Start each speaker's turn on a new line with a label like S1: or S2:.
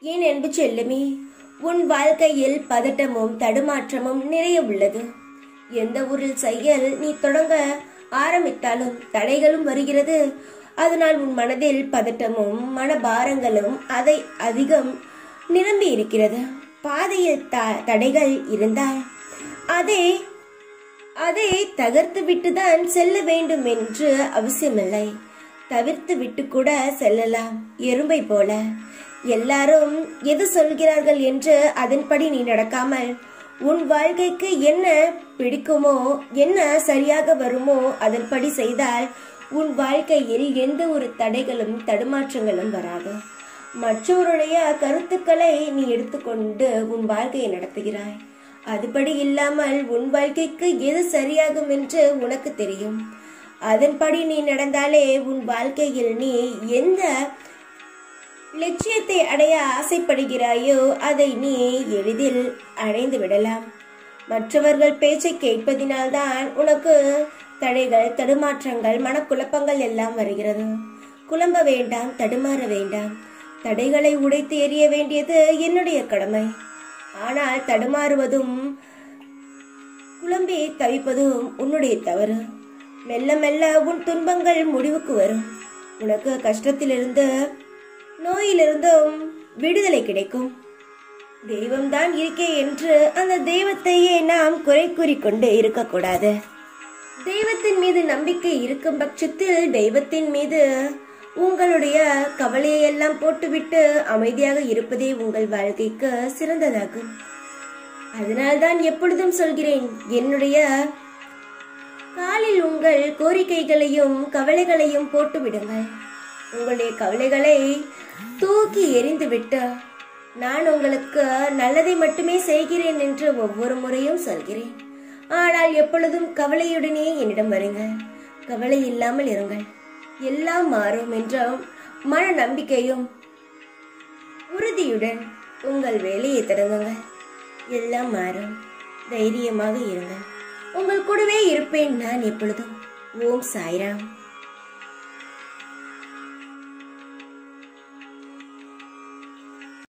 S1: ஏன் அன்பு செல்லுமே? உன் வாழ்க்கையில் பதட்டமும் தடுமாற்றமும் நிறைய உள்ளது. எந்த ஒரு செயல் நீ தொடங்க ஆரம்பித்தாலும் தடைகளும் வருகிறது. அதனால் உன் மனதில் பதட்டமும் மனபாரங்களும் அதை அதிகம் நிரம்பி இருக்கிறது. பாதையில் த- தடைகள் இருந்தால் அதை அதை தகர்த்து விட்டுதான் செல்ல வேண்டும் என்று அவசியமில்லை. தவிர்த்து விட்டு கூட செல்லலாம் எறும்பை போல. எல்லாரும் எது சொல்கிறார்கள் என்று அதன்படி நீ நடக்காமல் உன் வாழ்க்கைக்கு என்ன பிடிக்குமோ என்ன சரியாக வருமோ அதன்படி செய்தால் உன் வாழ்க்கையில் எந்த ஒரு தடைகளும் தடுமாற்றங்களும் வராது. மற்றவருடைய கருத்துக்களை நீ எடுத்துக்கொண்டு உன் வாழ்க்கையை நடத்துகிறாய். அதுபடி இல்லாமல் உன் வாழ்க்கைக்கு எது சரியாகும் என்று உனக்கு தெரியும். அதன்படி நீ நடந்தாலே உன் வாழ்க்கையில் நீ எந்த லட்சியத்தை அடைய ஆசைப்படுகிறாயோ அதை நீ எளிதில் அடைந்து விடலாம். மற்றவர்கள் பேச்சை கேட்பதினால்தான் உனக்கு தடைகள் தடுமாற்றங்கள் மனக்குழப்பங்கள் எல்லாம் வருகிறது. குழம்ப வேண்டாம் தடுமாற வேண்டாம். தடைகளை உடைத்து எறிய வேண்டியது என்னுடைய கடமை. ஆனால் தடுமாறுவதும் குழம்பி தவிப்பதும் உன்னுடைய தவறு. மெல்ல மெல்ல உன் துன்பங்கள் முடிவுக்கு வரும். உனக்கு கஷ்டத்திலிருந்து நோயிலிருந்தும் விடுதலை கிடைக்கும். தெய்வம்தான் இருக்கே என்று அந்த தெய்வத்தையே நாம் குறை கூறிக்கொண்டு இருக்கக்கூடாது. தெய்வத்தின் மீது நம்பிக்கை இருக்கும் பட்சத்தில் தெய்வத்தின் மீது உங்களுடைய கவலையை எல்லாம் போட்டுவிட்டு அமைதியாக இருப்பதே உங்கள் வாழ்க்கைக்கு சிறந்ததாகும். அதனால்தான் எப்பொழுதும் சொல்கிறேன் என்னுடைய காலில் உங்கள் கோரிக்கைகளையும் கவலைகளையும் போட்டு விடுங்கள் உங்களுடைய கவலைகளை தூக்கி எறிந்துவிட்டு நான் உங்களுக்கு நல்லதை மட்டுமே செய்கிறேன் என்று ஒவ்வொரு முறையும் சொல்கிறேன். ஆனால் எப்பொழுதும் கவலையுடனே என்னிடம் வருங்க. கவலை இல்லாமல் இருங்கள். எல்லாம் மாறும் என்ற மன நம்பிக்கையும் உறுதியுடன் உங்கள் வேலையை தொடங்குங்கள் எல்லாம் மாறும். தைரியமாக இருங்கள். உங்கள் கூடவே இருப்பேன் நான் எப்பொழுதும். ஓம் சாய்ராம்.